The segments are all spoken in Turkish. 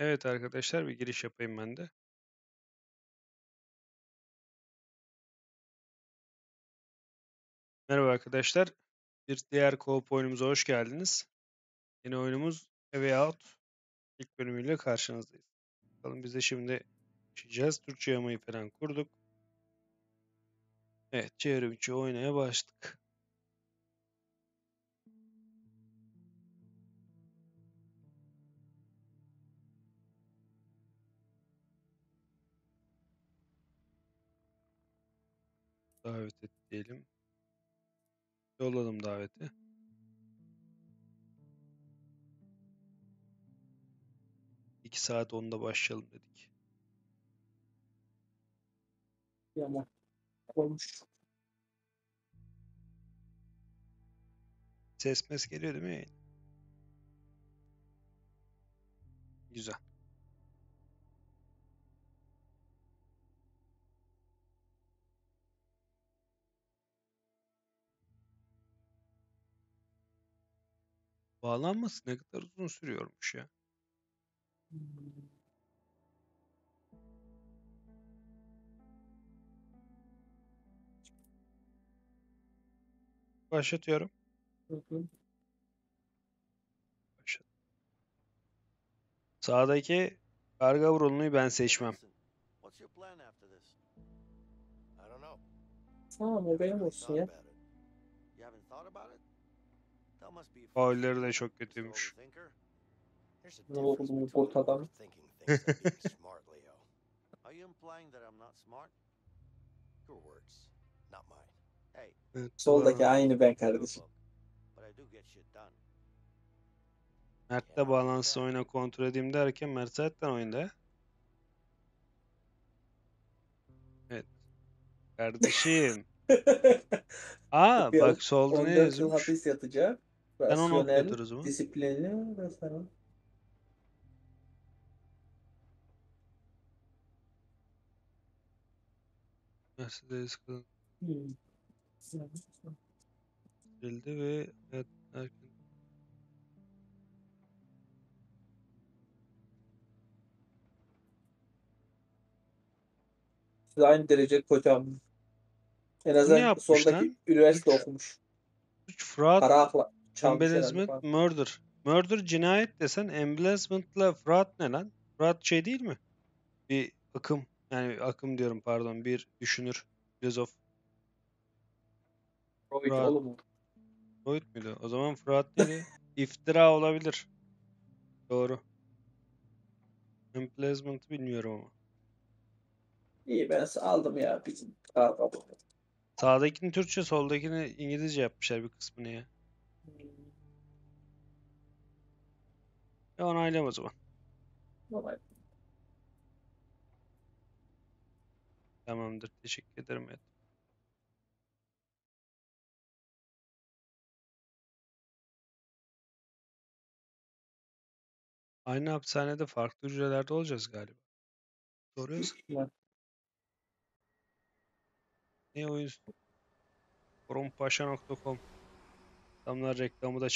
Evet arkadaşlar bir giriş yapayım ben de. Merhaba arkadaşlar. Bir diğer co-op oyunumuza hoş geldiniz. Yeni oyunumuz A Way Out ilk bölümüyle karşınızdayız. Bakalım biz de şimdi yaşayacağız. Türkçe yamayı falan kurduk. Evet çevrimiçi oynaya başladık. Davet et diyelim. Yolladım daveti. İki saat onda başlayalım dedik. Yama olmuş. Ses mes geliyor değil mi? Güzel. Bağlanması ne kadar uzun sürüyormuş ya. Başlatıyorum. Hı hı. Başlat. Sağdaki karga burunluyu ben seçmem. Tamam o benim olsun ya. Faulleri de çok kötüymüş. Ne oldu bu bot adam? smart, Leo. Are you implying that I'm not smart? Your words, not mine. Hey, Evet, Soldaki aynı ben kardeşim. done. Mert'le bağlantısı oyuna kontrol edeyim derken Mert zaten oyunda. Evet. Kardeşim. Aa bak solda ne 14 yıl yazıyormuş? hapis yatacak. Ben onu okuyordur o zaman. disiplinli falan. Mercedes Hmm. kaldırıldı ve evet, erken Siz aynı derece kocam. En azından yapmış soldaki lan? üniversite Üç. okumuş. suç, fraud, Para akla. Embezzlement, murder. Murder cinayet desen embezzlement'la fraud ne lan? Fraud şey değil mi? Bir akım. Yani akım diyorum pardon. Bir düşünür. Filozof. Freud Rahat. oğlum. Freud muydu? O zaman fraud neydi? İftira olabilir. Doğru. Embezzlement bilmiyorum ama. İyi ben aldım ya bizim. Sağdakini Türkçe, soldakini İngilizce yapmışlar bir kısmını ya. E onaylayalım o zaman. Normal. Tamamdır. Teşekkür ederim. Evet. Aynı hapishanede farklı hücrelerde olacağız galiba. Soruyoruz. Ne oyun? Forumpaşa.com Adamlar reklamı da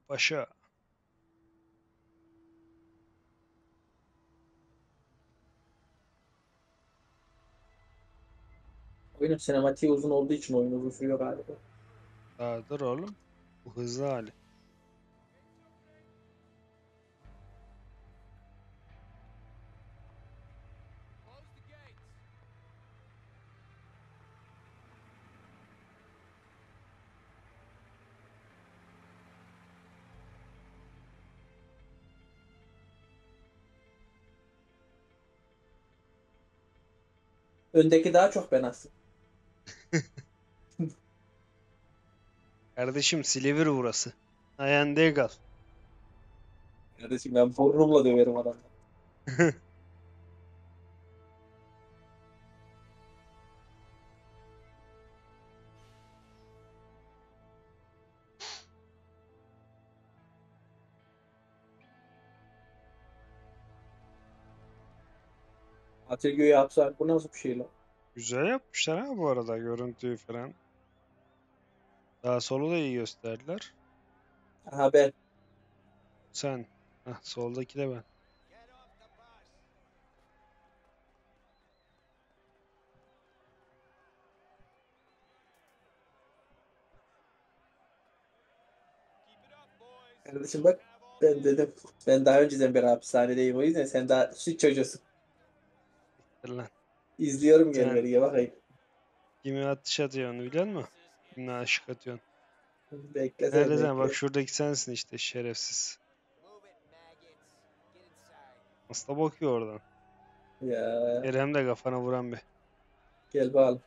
çak. Forumpaşa. Oyunun sinematiği uzun olduğu için oyun uzun sürüyor galiba. Dağıdır oğlum. Bu hızlı hali. Öndeki daha çok ben aslında. Kardeşim Silivri burası. Ayağında kal. Kardeşim ben burnumla döverim adamı. Atölye yapsak bu nasıl bir şey lan? Güzel yapmışlar ha bu arada görüntüyü falan. Daha solu da iyi gösterdiler. Aha ben. Sen. Heh, soldaki de ben. Kardeşim bak ben dedim. Ben daha önceden beri hapishanedeyim o yüzden sen daha süt çocuğusun. Lan. İzliyorum geri geriye bakayım. Kimi atış atıyorsun biliyor musun? Kimine aşık atıyorsun. Bekle sen bekle. Bak şuradaki sensin işte şerefsiz. Nasıl bakıyor oradan. Ya Kerem de kafana vuran bir. gel bakalım.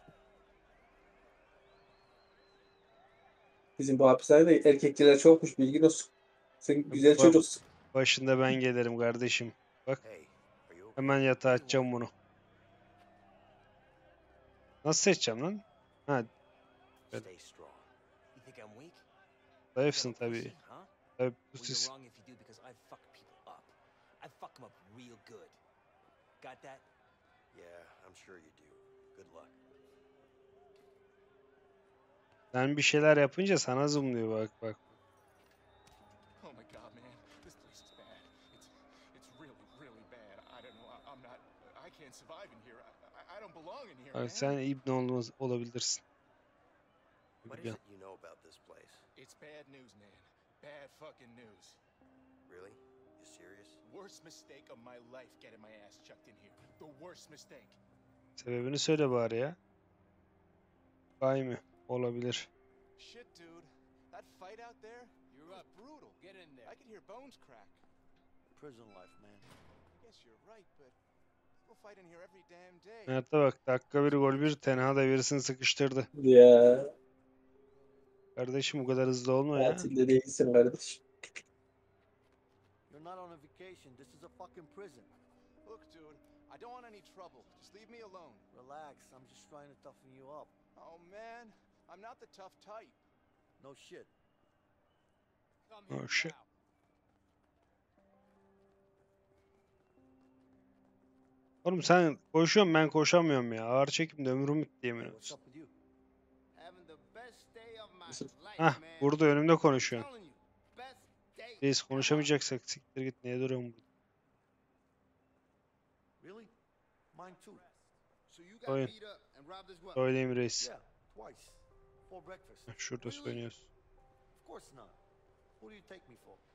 Bizim bu hapishanede erkekler çokmuş bilgin olsun. Sen güzel Bak- çocuksun. Başında ben gelirim kardeşim. Okay? Hemen yatağa atacağım bunu. Nasıl seçeceğim lan? Ha zayıfsın tabii. Tabii Well, you're pusis. wrong if you do because I fuck people up. I fuck them up real good. Got that? Yeah, I'm sure you do. Good luck. Sen bir şeyler yapınca sana zoomluyor bak bak. Oh my god, man, this place is bad. It's it's really, really bad. I don't know. I, I'm not. I can't survive in here. Bak sen ibne olmaz, olabilirsin. What is Biliyorum. it you know about this place? It's bad news, man. Bad fucking news. Really? You serious? Worst mistake of my life getting my ass chucked in here. The worst mistake. Sebebini söyle bari ya. Bay mı? Olabilir. Shit, dude. That fight out there, you're was brutal. Get in there. I could hear bones crack. Prison life, man. I guess you're right, but people fight in here every damn day. Mert'e bak dakika bir gol bir tenha da birisini sıkıştırdı. Ya Kardeşim bu kadar hızlı olma ya. tatilde değilsin kardeşim. You're not on a vacation. This is a fucking prison. Look, dude, I don't want any trouble. Just leave me alone. Relax. I'm just trying to toughen you up. Oh man, I'm not the tough type. No shit. Oh shit. Oğlum sen koşuyorsun ben koşamıyorum ya. Ağır çekimde ömrüm bitti yemin olsun. Hah burada önümde konuşuyorsun. Reis konuşamayacaksak siktir git neye duruyorsun burada? Oyun. Söyleyeyim reis. Şurada söylüyoruz. Of course not. Who do you take me for?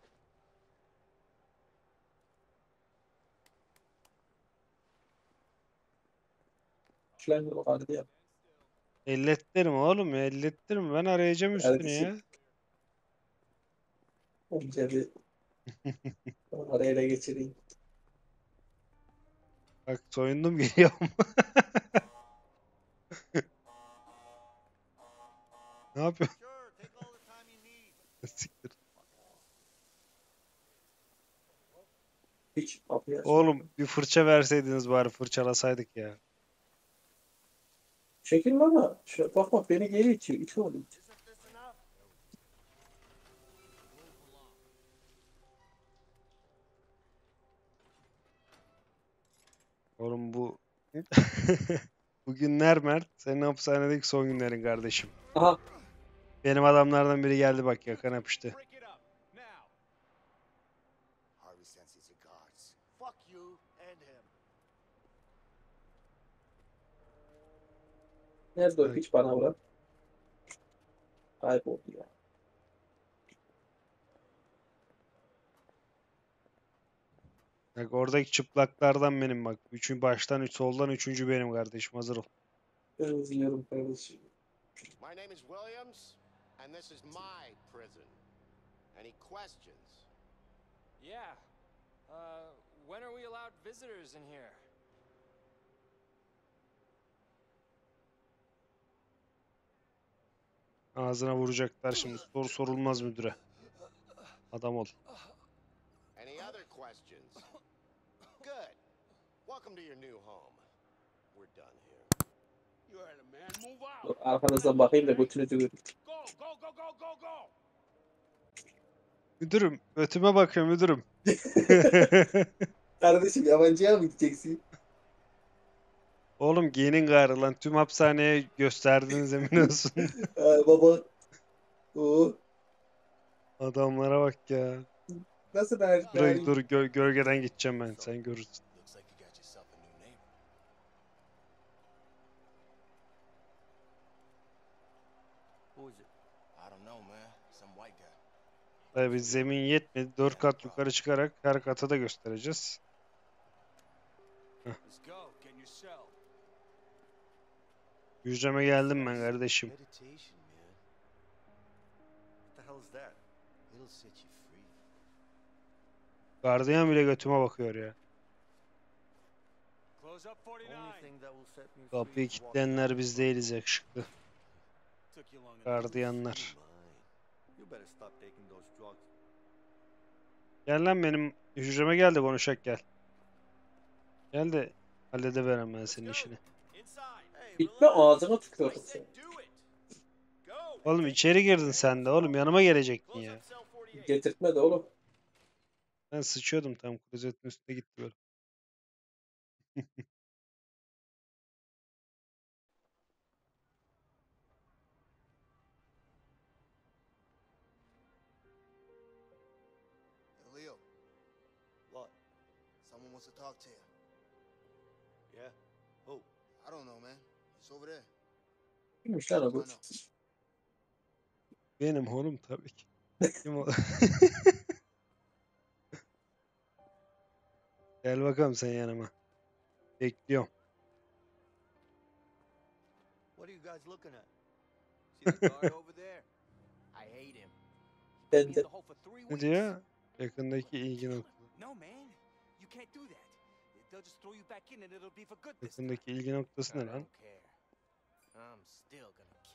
Şulan o vardı ya. Ellettirme oğlum ya ellettirme. Ben arayacağım üstünü Kardeşim. ya. Önce bir onları ele geçireyim. Bak soyundum geliyorum. ne yapıyorsun? Sure, take all the time you need. Siktir. Hiç kapıyı Oğlum bir fırça verseydiniz bari fırçalasaydık ya. Çekinme ama şuna bak bak beni geri itiyor. İti enough? Oğlum bu Bugünler Mert senin hapishanedeki son günlerin kardeşim. Aha Benim adamlardan biri geldi bak yakan yapıştı. Break it up now. Harvey senses the guards. Fuck you and him. Nerede o hiç bana vuran? Kayboldu ya. Bak oradaki çıplaklardan benim bak. Üçüncü baştan üç soldan üçüncü benim kardeşim hazır ol. Ben izliyorum kardeşim. My name is Williams, and this is my prison. Any questions? Yeah. Uh, when are we allowed visitors in here? Ağzına vuracaklar şimdi. Soru sorulmaz müdüre. Adam ol. Any other questions? Good. Welcome to your new home. We're done here. You heard him, man. Move out. arkanızdan bakayım da götünüzü göreyim. Go, go, go, go, go, go. Müdürüm, götüme bakıyor müdürüm. Kardeşim yabancıya mı gideceksin? Oğlum giyinin gayrı lan. Tüm hapishaneye gösterdiniz emin olsun. Ay baba. Oo. Adamlara bak ya. Nasıl her Dur, dur gö- gölgeden gideceğim ben. Sen görürsün. Looks like you got yourself a new neighbor. Who is it? I don't know, man. Some white guy. Tabii zemin yetmedi. Dört kat yukarı çıkarak her katı da göstereceğiz. Cell. Hücreme geldim ben kardeşim. Gardiyan bile götüme bakıyor ya. Close up 49. Only thing that will set me free Kapıyı kilitleyenler biz değiliz yakışıklı. Gardiyanlar. Gel lan benim hücreme gel de konuşak gel. Gel de halledeverem ben senin işini. Relax. ağzına I tükürüyorum said seni. do it. Go. Oğlum içeri girdin sen de oğlum yanıma gelecektin ya. up cell 48. Getirtme de oğlum. Ben sıçıyordum tam klozetin üstüne gitti böyle. Hey, Leo. What? Someone wants to talk to you. Yeah? Who? I don't know, man. He's over there. Kimmiş lan o bu? Benim oğlum tabii ki. Kim o? Gel bakalım sen yanıma. Bekliyorum. What are you guys looking at? See the guard over there? I hate him. Ben de. Ne diyor? Yakındaki ilgi nokta. No, man. You can't do that. They'll just throw you back in and it'll be for good this time. Yakındaki ilgi noktası ne lan?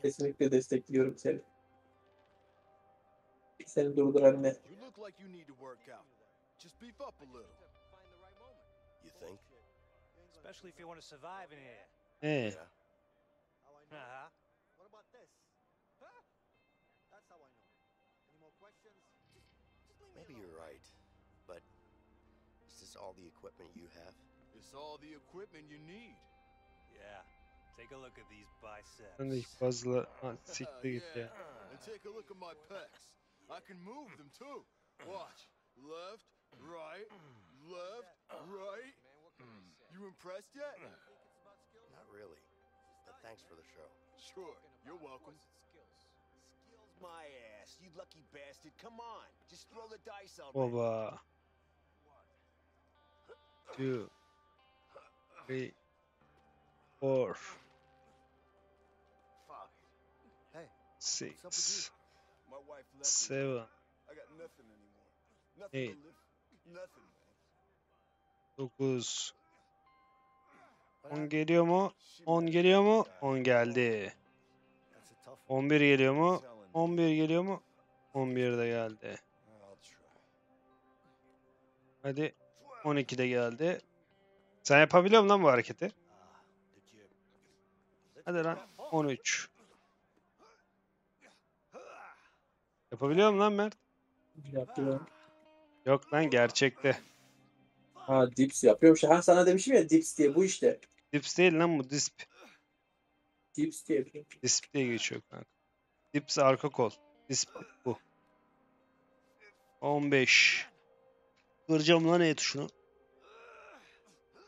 Kesinlikle destekliyorum seni. Seni durduran ne? You look like you need to work out. Just beef up a little. You think? Especially if you want to survive in here. Ee, Yeah. How I know? Uh-huh. What about this? Huh? That's how I know. Any more questions? Just, just Maybe you're right. But is this all the equipment you have? It's all the equipment you need. Yeah. Take a look at these biceps. sen de hiç fazla ha, siktir git ya. And take a look at my pecs. I can move them too. Watch. Left, right, left, right. You impressed yet? Not really. But thanks for the show. Sure. You're welcome. Skills my ass, you lucky bastard. Come on. Just throw the dice already. Oba. Uh, two. Three. Four. Fuck. Hey, Six. Seven. I got nothing anymore. Nothing Eight. Dokuz. what 10 happened? geliyor mu? She 10 married geliyor mu? 10 geldi. That's a tough one. 11 geliyor mu? Telling me. 11 geliyor mu? 11 de geldi. Hadi 12 de geldi. Sen yapabiliyor musun lan bu hareketi? Ah? Hadi lan 13. Yapabiliyor musun lan Mert? Yapıyorum. Yok lan gerçekte. Ha dips yapıyorum. Şahan sana demişim ya dips diye bu işte. Dips değil lan bu disp. Dips diye yapıyorum. Disp diye geçiyor kanka. Dips arka kol. Disp bu. 15. Kıracağım lan E tuşunu.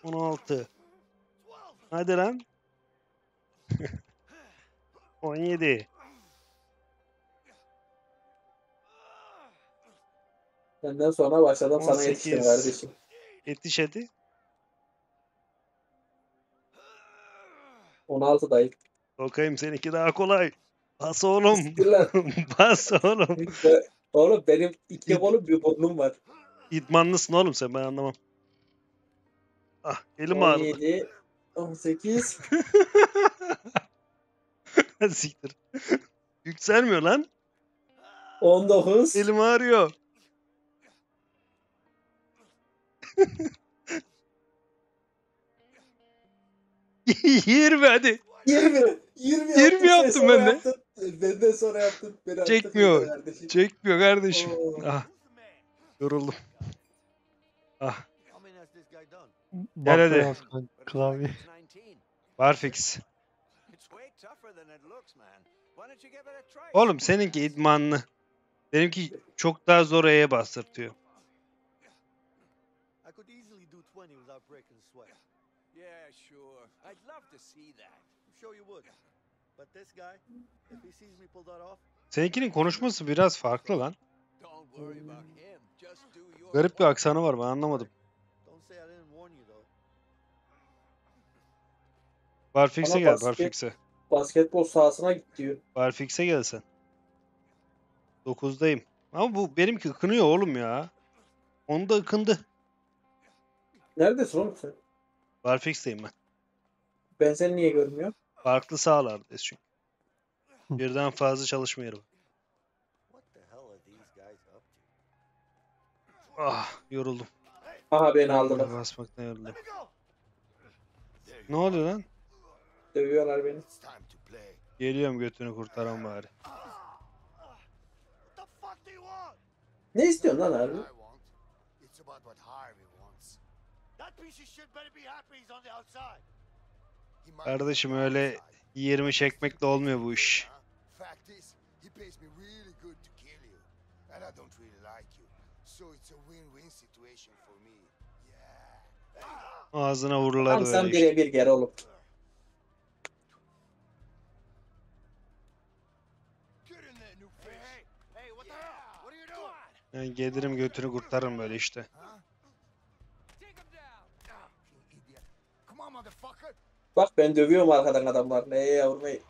16. Hadi lan. 17. Senden sonra başladım sana 18. yetiştim kardeşim. Yetiş hadi. 16 dayı. Bakayım seninki daha kolay. Bas oğlum. Bas oğlum. Oğlum benim iki kolum bir burnum var. İdmanlısın oğlum sen ben anlamam. Ah elim ağrıdı. 17, 18, Hadi Siktir. Yükselmiyor lan. 19, Elim ağrıyor. Yirmi hadi. 20. 20 20 yaptın, sen yaptım ben de. yaptın. Benden sonra yaptın. Beni Çekmiyor. kardeşim. Çekmiyor kardeşim. Oo. Ah yoruldum. Ah age 19. Barfix. Oğlum seninki idmanlı. Benimki çok daha zor E'ye bastırtıyor. 20 without breaking a sweat. Yeah, sure. I'd love to see that. I'm sure you would. But this guy, if he sees me pull that off, Seninkinin konuşması biraz farklı lan. Don't worry about him. Just do your Garip bir aksanı var ben anlamadım. don't say I didn't warn you though. Barfix'e gel basket- Barfix'e. Basketbol sahasına git diyor. Barfix'e gel sen. 9'dayım. Ama bu benimki ıkınıyor oğlum ya. Onda ıkındı. Neredesin oğlum sen? Barfix'teyim ben. Ben seni niye görmüyorum? Farklı sahalardayız çünkü. Birden fazla çalışma yeri var. Ah yoruldum. Aha beni aldılar. Basmaktan yoruldum. Ne oluyor lan? Dövüyorlar beni. Geliyorum götünü kurtaran bari. Ne istiyorsun lan What harbi? I want. It's about what Harvey wants. That piece of shit better be happy he's on the outside. He might be on Kardeşim öyle outside. 20 çekmekle olmuyor bu iş. Huh? Fact is, he pays me really good to kill you. And I don't really like you. So it's a win-win situation for me. Yeah. Ağzına vururlar Tam sen böyle işte. birebir gel oğlum. Get in there, new Hey, face. hey, hey, what the hell? What are you doing? Ben gelirim götünü kurtarırım böyle işte. Bak ben dövüyorum arkadan adamlar. Neye yavrum ey.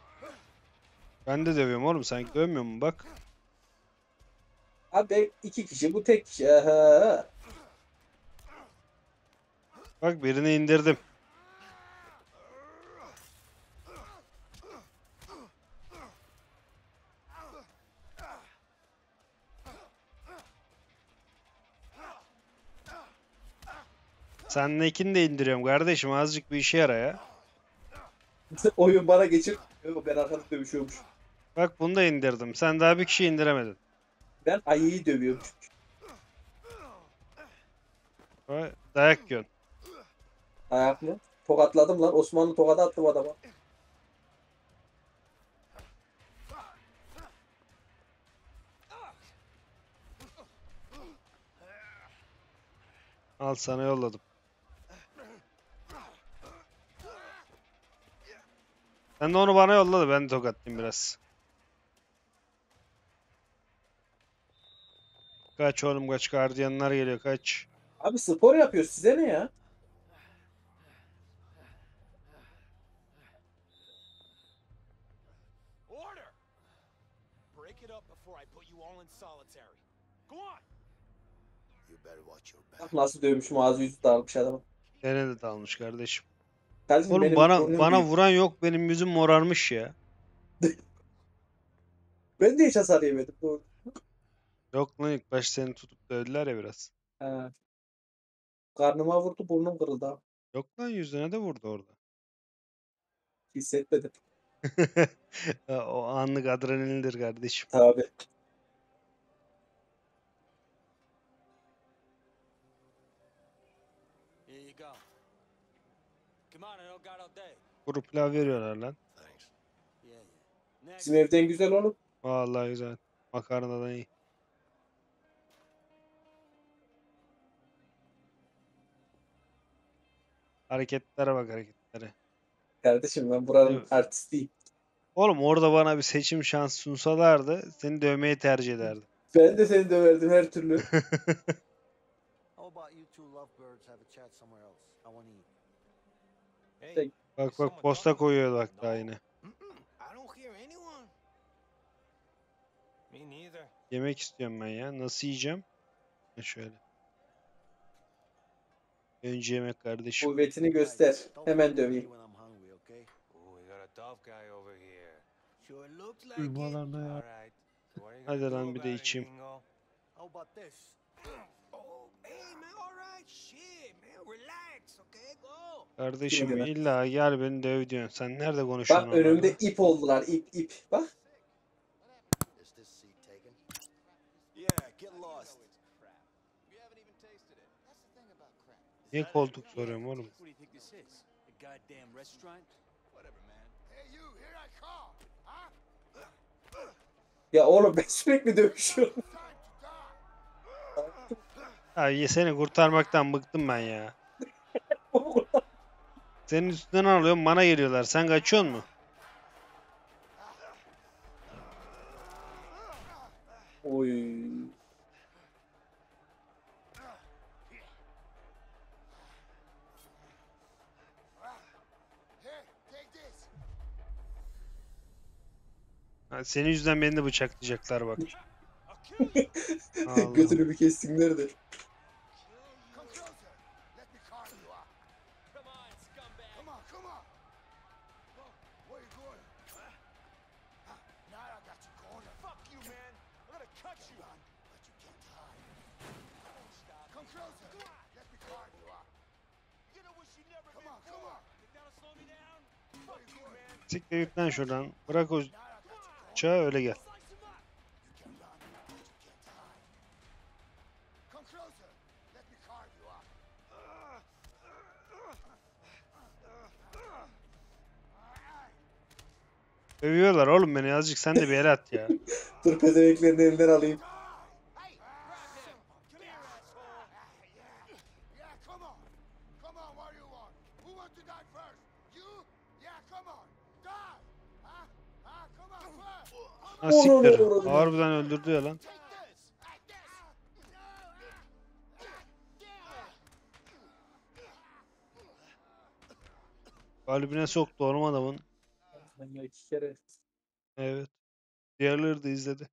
Ben de dövüyorum oğlum sen dövmüyor musun bak. Abi ben iki kişi bu tek kişi. Aha. Bak birini indirdim. Sendekini de indiriyorum kardeşim azıcık bir işe yara ya. Oyun bana geçir. Yok, Ben arkada dövüşüyormuş. Bak bunu da indirdim. Sen daha bir kişi indiremedin. Ben ayıyı dövüyorum. Vay, Dayak yiyorsun. Ayak mı? Tokatladım lan. Osmanlı tokadı attım adama. Al sana yolladım. Sen de onu bana yolladı. Ben de tokatlayayım biraz. Kaç oğlum kaç gardiyanlar geliyor kaç. Abi spor yapıyor. Size ne ya? Order! Break it up before I put you all in solitary. Go on! You better watch your back. Bak nasıl dövmüşüm ağzı yüzü dağılmış adamın. Gene de dalmış kardeşim. Kardeşim Oğlum benim bana bana büyük. vuran yok. Benim yüzüm morarmış ya. Ben de hiç hasar yemedim. Doğru. Yok lan ilk baş seni tutup dövdüler ya biraz. Ha. Karnıma vurdu burnum kırıldı abi. Yok lan yüzüne de vurdu orada. Hissetmedim. O anlık adrenalindir kardeşim. Tabi. Here you go. Come on, I don't got all day. Kuru pilav veriyorlar lan. Bizim evden güzel oğlum. Vallahi güzel. Makarnadan iyi. Hareketlere bak hareketlere. Kardeşim ben buranın Evet. artistiyim. Oğlum orada bana bir seçim şansı sunsalardı seni dövmeyi tercih ederdim. Ben de seni döverdim her türlü. How about you two lovebirds have a chat somewhere else? I want to eat. Hey, Bak bak posta koyuyor bak daha yine. Yemek istiyorum ben ya. Nasıl yiyeceğim? Ha, Şöyle. Önce yemek kardeşim. Kuvvetini göster. Hemen döveyim. when I'm hungry, okay? We got a tough guy over here. Sure looks like it. Uyumalarda ya. Hadi lan bir de içeyim. Ringo? How about this? Oh, hey man, all right, shit, man, relax. Kardeşim Bilmiyorum. illa gel beni döv diyorsun. Sen nerede konuşuyorsun? Bak onlarla? önümde ip oldular. ip ip. Bak. Niye koltuk soruyorum oğlum? Ya oğlum ben sürekli dövüşüyorum. Abi seni kurtarmaktan bıktım ben ya. Senin üstünden alıyorum bana geliyorlar. Sen kaçıyor mu? Oy. Senin yüzünden beni de bıçaklayacaklar bak. Allah'ım. Götünü bir kessinler de. Siktir git lan şuradan. Bırak o uçağı öyle gel. Övüyorlar oğlum beni azıcık sen de bir el at ya. Dur pezeveklerin elinden alayım. Ha siktir. Harbiden öldürdü ya lan. Kalbine soktu orman adamın. Evet. Diğerleri de izledi.